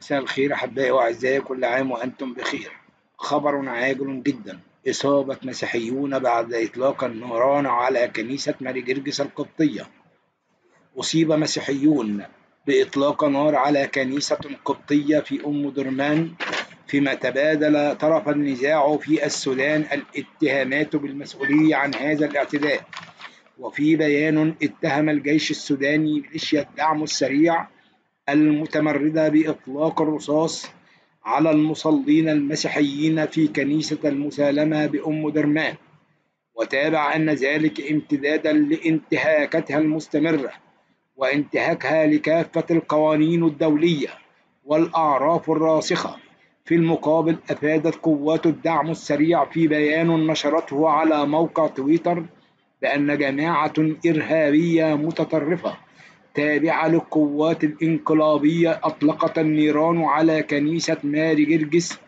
مساء الخير أحبائي وأعزائي كل عام وأنتم بخير. خبر عاجل جدا. إصابة مسيحيون بعد إطلاق النيران على كنيسة ماري جرجس القبطية. أصيب مسيحيون بإطلاق نار على كنيسة قبطية في أم درمان فيما تبادل طرف النزاع في السودان الاتهامات بالمسؤولية عن هذا الاعتداء. وفي بيان اتهم الجيش السوداني ميليشيا الدعم السريع المتمردة بإطلاق الرصاص على المصلين المسيحيين في كنيسة المسالمة بأم درمان وتابع أن ذلك امتدادا لانتهاكاتها المستمرة وانتهاكها لكافة القوانين الدولية والأعراف الراسخة. في المقابل أفادت قوات الدعم السريع في بيان نشرته على موقع تويتر بأن جماعة إرهابية متطرفة تابعة للقوات الإنقلابية أطلقت النيران على كنيسة ماري جرجس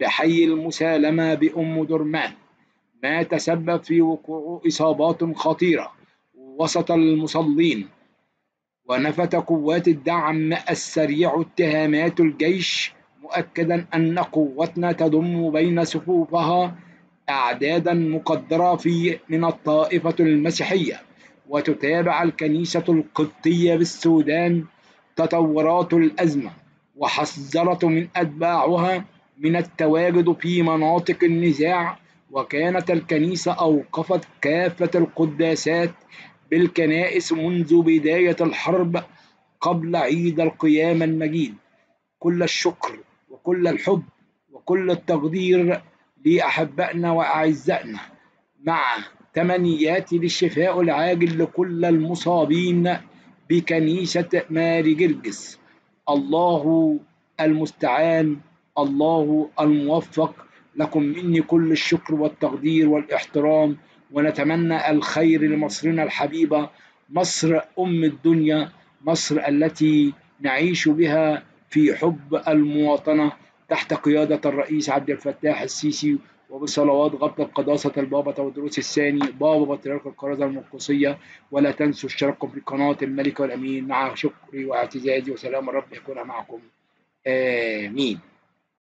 بحي المسالمة بأم درمان ما تسبب في وقوع إصابات خطيرة وسط المصلين. ونفت قوات الدعم السريع اتهامات الجيش مؤكدا أن قوتنا تضم بين صفوفها أعدادا مقدرة في من الطائفة المسيحية. وتتابع الكنيسة القبطية بالسودان تطورات الأزمة وحذرت من أتباعها من التواجد في مناطق النزاع وكانت الكنيسة أوقفت كافة القداسات بالكنائس منذ بداية الحرب قبل عيد القيامة المجيد. كل الشكر وكل الحب وكل التقدير لأحبائنا وأعزائنا. مع تمنياتي بالشفاء العاجل لكل المصابين بكنيسة ماري جرجس. الله المستعان الله الموفق. لكم مني كل الشكر والتقدير والإحترام ونتمنى الخير لمصرنا الحبيبة مصر أم الدنيا مصر التي نعيش بها في حب المواطنة تحت قيادة الرئيس عبد الفتاح السيسي وبصلوات غبطة قداسة البابا تودروس الثاني. بابا بطريرك القرازة المقدسية. ولا تنسوا اشتراككم في قناة الملك والأمين. مع شكري واعتزازي. وسلام. الرب يكون معكم. آمين.